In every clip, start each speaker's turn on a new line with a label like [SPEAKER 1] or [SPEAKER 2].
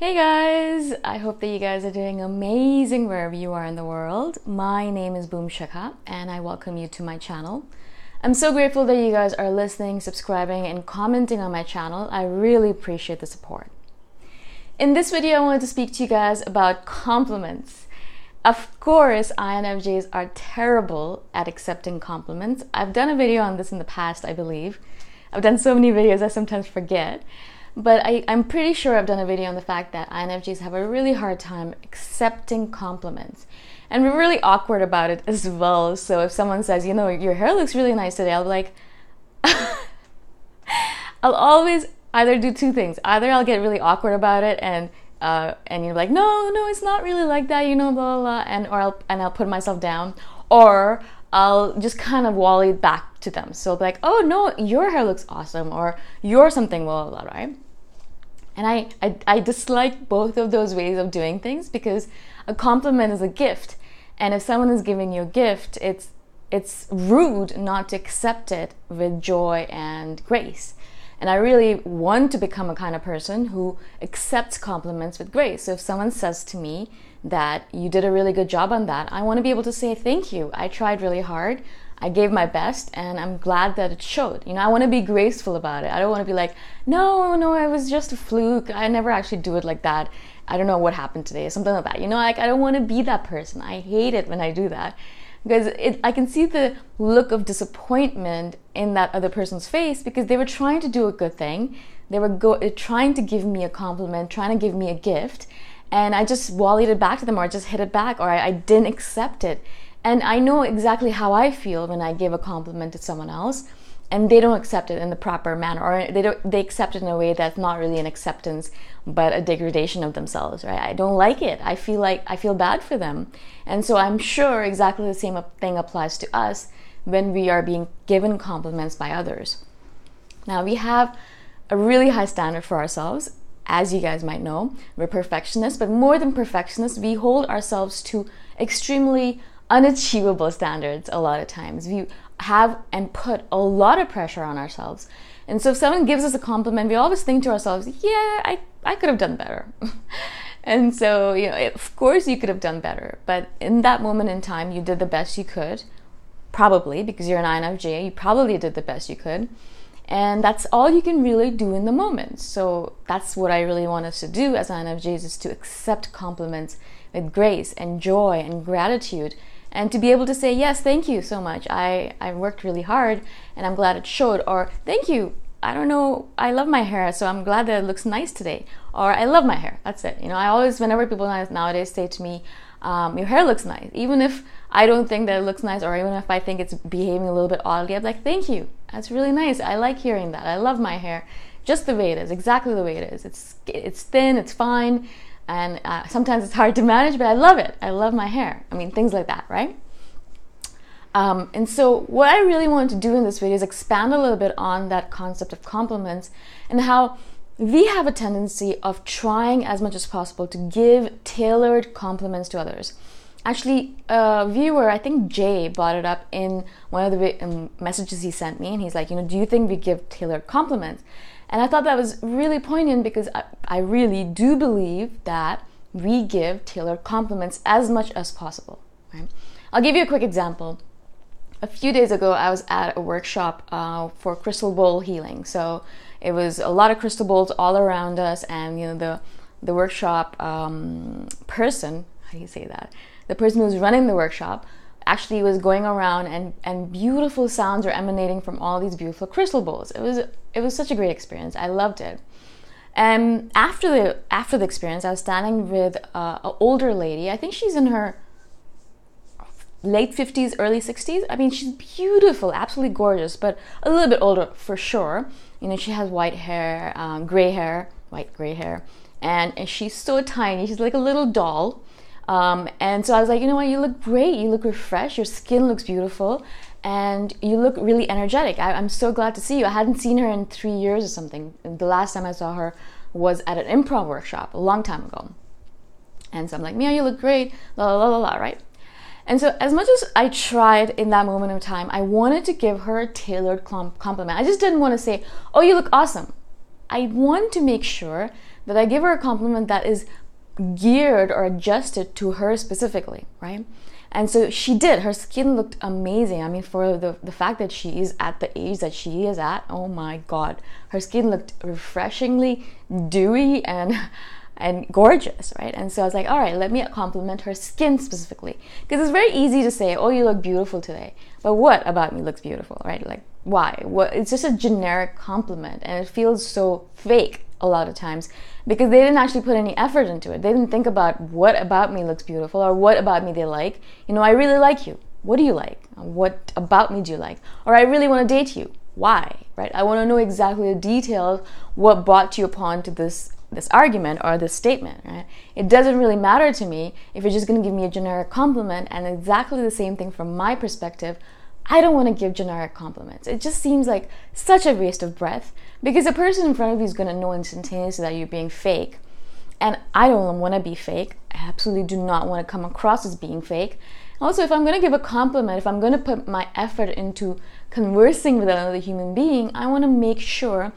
[SPEAKER 1] Hey guys! I hope that you guys are doing amazing wherever you are in the world. My name is Boom Shikha and I welcome you to my channel. I'm so grateful that you guys are listening, subscribing, and commenting on my channel. I really appreciate the support. In this video, I wanted to speak to you guys about compliments. Of course, INFJs are terrible at accepting compliments. I've done a video on this in the past, I believe. I've done so many videos I sometimes forget. But I, am pretty sure I've done a video on the fact that INFJs have a really hard time accepting compliments. And we're really awkward about it as well. So if someone says, you know, your hair looks really nice today, I'll be like, I'll always either do two things. Either I'll get really awkward about it and uh, and you're like, no, no, it's not really like that, you know, blah blah, blah and or I'll and I'll put myself down, or I'll just kind of wally back to them. So like, oh no, your hair looks awesome, or you're something, blah blah, blah right? And I, I, I dislike both of those ways of doing things because a compliment is a gift. And if someone is giving you a gift, it's, it's rude not to accept it with joy and grace. And I really want to become a kind of person who accepts compliments with grace. So if someone says to me that you did a really good job on that, I want to be able to say thank you. I tried really hard. I gave my best and I'm glad that it showed. You know, I want to be graceful about it. I don't want to be like, no, no, it was just a fluke. I never actually do it like that. I don't know what happened today, something like that. You know, like I don't want to be that person. I hate it when I do that because it, I can see the look of disappointment in that other person's face because they were trying to do a good thing. They were go- eh, trying to give me a compliment, trying to give me a gift, and I just wallied it back to them or I just hit it back or I, I didn't accept it. And I know exactly how I feel when I give a compliment to someone else and they don't accept it in the proper manner or they don't they accept it in a way that's not really an acceptance but a degradation of themselves right? I don't like it. I feel like i feel bad for them. And so i'm sure exactly the same thing applies to us when we are being given compliments by others. Now we have a really high standard for ourselves. As you guys might know we're perfectionists but more than perfectionists we hold ourselves to extremely unachievable standards a lot of times. We have and put a lot of pressure on ourselves. And so if someone gives us a compliment, we always think to ourselves, yeah, I, I could have done better. and so, you know, of course you could have done better. But in that moment in time, you did the best you could, probably because you're an INFJ, you probably did the best you could. And that's all you can really do in the moment. So that's what I really want us to do as INFJs is to accept compliments with grace and joy and gratitude and to be able to say yes thank you so much. I i worked really hard and i'm glad it showed or thank you. I don't know i love my hair so i'm glad that it looks nice today or i love my hair. That's it. You know i always whenever people nowadays say to me um, your hair looks nice even if i don't think that it looks nice or even if i think it's behaving a little bit oddly i'm like thank you. That's really nice. I like hearing that. I love my hair. Just the way it is exactly the way it is. It's it's thin it's fine and uh, sometimes it's hard to manage, but I love it. I love my hair. I mean, things like that, right? Um, and so, what I really wanted to do in this video is expand a little bit on that concept of compliments and how we have a tendency of trying as much as possible to give tailored compliments to others. Actually, a viewer, I think Jay, brought it up in one of the messages he sent me, and he's like, you know, do you think we give tailored compliments? And I thought that was really poignant because I, I really do believe that we give tailored compliments as much as possible. Right? I'll give you a quick example. A few days ago, I was at a workshop uh, for crystal bowl healing. So it was a lot of crystal bowls all around us, and you know the the workshop um, person. How do you say that? The person who was running the workshop actually was going around and, and beautiful sounds were emanating from all these beautiful crystal bowls. It was it was such a great experience. I loved it. And after the after the experience, I was standing with uh, an older lady. I think she's in her late 50s, early 60s. I mean, she's beautiful, absolutely gorgeous, but a little bit older for sure. You know, she has white hair, um, gray hair, white gray hair, and, and she's so tiny. She's like a little doll um, and so I was like, you know what, you look great. You look refreshed. Your skin looks beautiful. And you look really energetic. I, am so glad to see you. I hadn't seen her in three years or something. The last time I saw her was at an improv workshop a long time ago. And so I'm like, Mia, you look great. La la la la, right? And so, as much as I tried in that moment of time, I wanted to give her a tailored compliment. I just didn't want to say, Oh, you look awesome. I want to make sure that I give her a compliment that is geared or adjusted to her specifically, right? And so she did. Her skin looked amazing. I mean, for the, the fact that she is at the age that she is at, oh my God. Her skin looked refreshingly dewy and and gorgeous, right? And so I was like, all right, let me compliment her skin specifically. Because it's very easy to say, oh, you look beautiful today. But what about me looks beautiful, right? Like, why? What? It's just a generic compliment and it feels so fake a lot of times because they didn't actually put any effort into it. They didn't think about what about me looks beautiful or what about me they like. You know, I really like you. What do you like? What about me do you like? Or I really want to date you. Why? Right? I want to know exactly the details what brought you upon to this this argument or this statement, right? It doesn't really matter to me if you're just going to give me a generic compliment and exactly the same thing from my perspective. I don't want to give generic compliments. It just seems like such a waste of breath because the person in front of you is going to know instantaneously that you're being fake. And I don't want to be fake. I absolutely do not want to come across as being fake. Also, if I'm going to give a compliment, if I'm going to put my effort into conversing with another human being, I want to make sure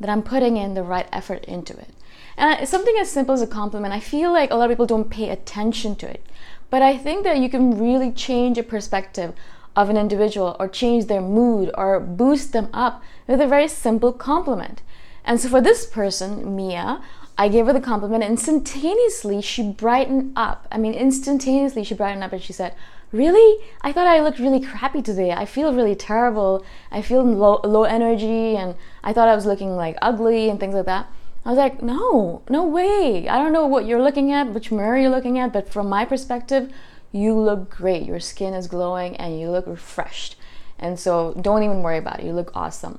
[SPEAKER 1] that I'm putting in the right effort into it. And something as simple as a compliment, I feel like a lot of people don't pay attention to it. But I think that you can really change a perspective of an individual or change their mood or boost them up with a very simple compliment. And so for this person, Mia, I gave her the compliment and instantaneously she brightened up. I mean, instantaneously she brightened up and she said, Really? I thought I looked really crappy today. I feel really terrible. I feel low, low energy and I thought I was looking like ugly and things like that. I was like, no, no way. I don't know what you're looking at, which mirror you're looking at, but from my perspective, you look great. Your skin is glowing and you look refreshed. And so don't even worry about it. You look awesome.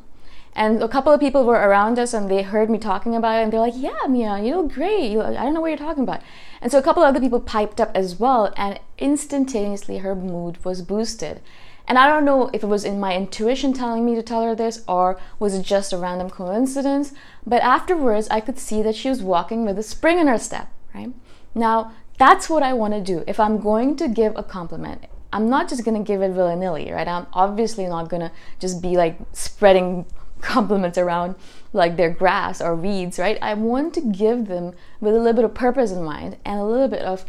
[SPEAKER 1] And a couple of people were around us and they heard me talking about it and they're like, yeah, Mia, you look great. You, I don't know what you're talking about. And so a couple of other people piped up as well and instantaneously her mood was boosted. And I don't know if it was in my intuition telling me to tell her this or was it just a random coincidence, but afterwards I could see that she was walking with a spring in her step, right? Now, that's what I want to do. If I'm going to give a compliment, I'm not just going to give it willy nilly, right? I'm obviously not going to just be like spreading compliments around like their grass or weeds, right? I want to give them with a little bit of purpose in mind and a little bit of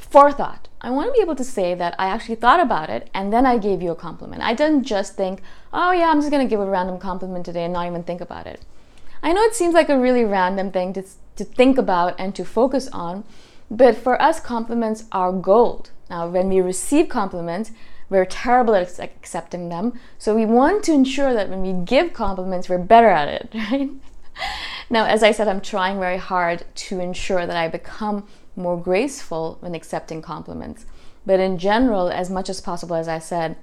[SPEAKER 1] forethought. I want to be able to say that I actually thought about it and then I gave you a compliment. I didn't just think, oh yeah, I'm just going to give a random compliment today and not even think about it. I know it seems like a really random thing to, to think about and to focus on, but for us, compliments are gold. Now, when we receive compliments, we're terrible at accepting them. So we want to ensure that when we give compliments, we're better at it, right? now, as I said, I'm trying very hard to ensure that I become more graceful when accepting compliments. But in general, as much as possible, as I said,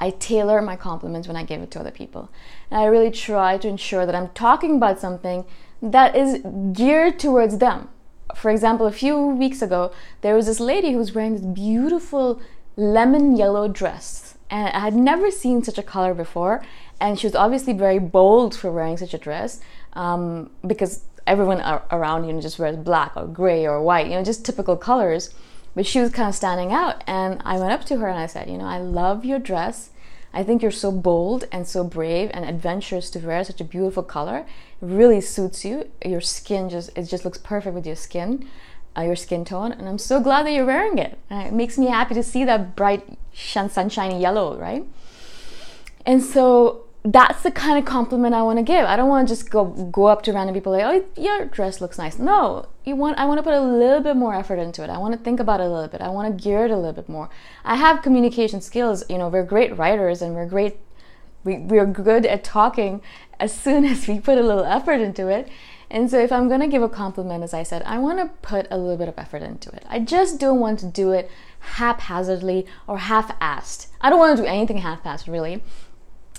[SPEAKER 1] I tailor my compliments when I give it to other people. And I really try to ensure that I'm talking about something that is geared towards them. For example, a few weeks ago, there was this lady who was wearing this beautiful lemon yellow dress. And I had never seen such a color before. And she was obviously very bold for wearing such a dress um, because everyone around you know, just wears black or gray or white, you know, just typical colors. But she was kind of standing out. And I went up to her and I said, You know, I love your dress. I think you're so bold and so brave and adventurous to wear such a beautiful color. It really suits you. Your skin just it just looks perfect with your skin uh, your skin tone, and I'm so glad that you're wearing it. Uh, it makes me happy to see that bright, sunshiny yellow, right? And so that's the kind of compliment I want to give. I don't want to just go go up to random people like, "Oh, your dress looks nice." No, you want I want to put a little bit more effort into it. I want to think about it a little bit. I want to gear it a little bit more. I have communication skills. You know, we're great writers and we're great. We we're good at talking as soon as we put a little effort into it. And so, if I'm going to give a compliment, as I said, I want to put a little bit of effort into it. I just don't want to do it haphazardly or half assed. I don't want to do anything half assed, really.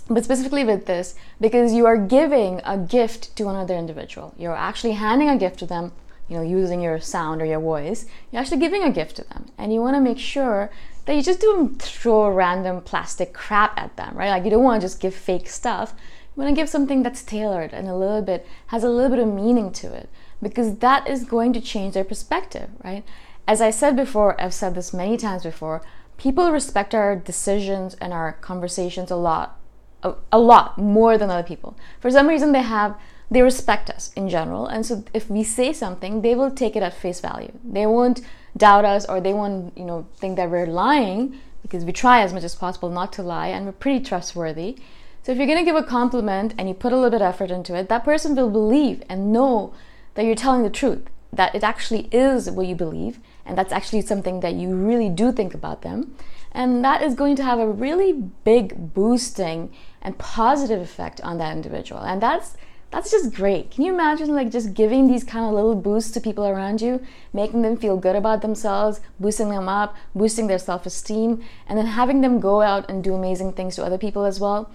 [SPEAKER 1] But specifically with this, because you are giving a gift to another individual, you're actually handing a gift to them, you know, using your sound or your voice, you're actually giving a gift to them. And you want to make sure that you just don't throw random plastic crap at them, right? Like, you don't want to just give fake stuff you want to give something that's tailored and a little bit has a little bit of meaning to it because that is going to change their perspective, right? As I said before, I've said this many times before, people respect our decisions and our conversations a lot, a, a lot more than other people. For some reason, they have they respect us in general. And so if we say something, they will take it at face value. They won't doubt us or they won't, you know, think that we're lying because we try as much as possible not to lie and we're pretty trustworthy. So if you're going to give a compliment and you put a little bit of effort into it, that person will believe and know that you're telling the truth, that it actually is what you believe, and that's actually something that you really do think about them. And that is going to have a really big boosting and positive effect on that individual. And that's that's just great. Can you imagine like just giving these kind of little boosts to people around you, making them feel good about themselves, boosting them up, boosting their self-esteem, and then having them go out and do amazing things to other people as well?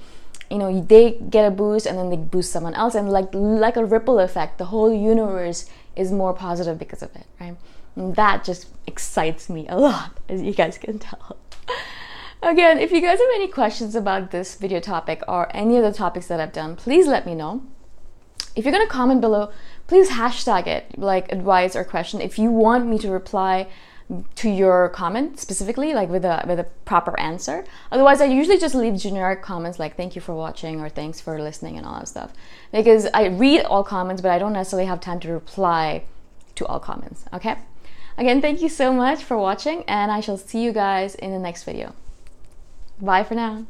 [SPEAKER 1] You know, they get a boost and then they boost someone else and like like a ripple effect, the whole universe is more positive because of it, right? And that just excites me a lot, as you guys can tell. Again, if you guys have any questions about this video topic or any of the topics that I've done, please let me know. If you're to comment below, please hashtag it like advice or question. If you want me to reply to your comment specifically like with a with a proper answer. Otherwise i usually just leave generic comments like thank you for watching or thanks for listening and all that stuff. Because i read all comments but i don't necessarily have time to reply to all comments okay again thank you so much for watching and i shall see you guys in the next video. Bye for now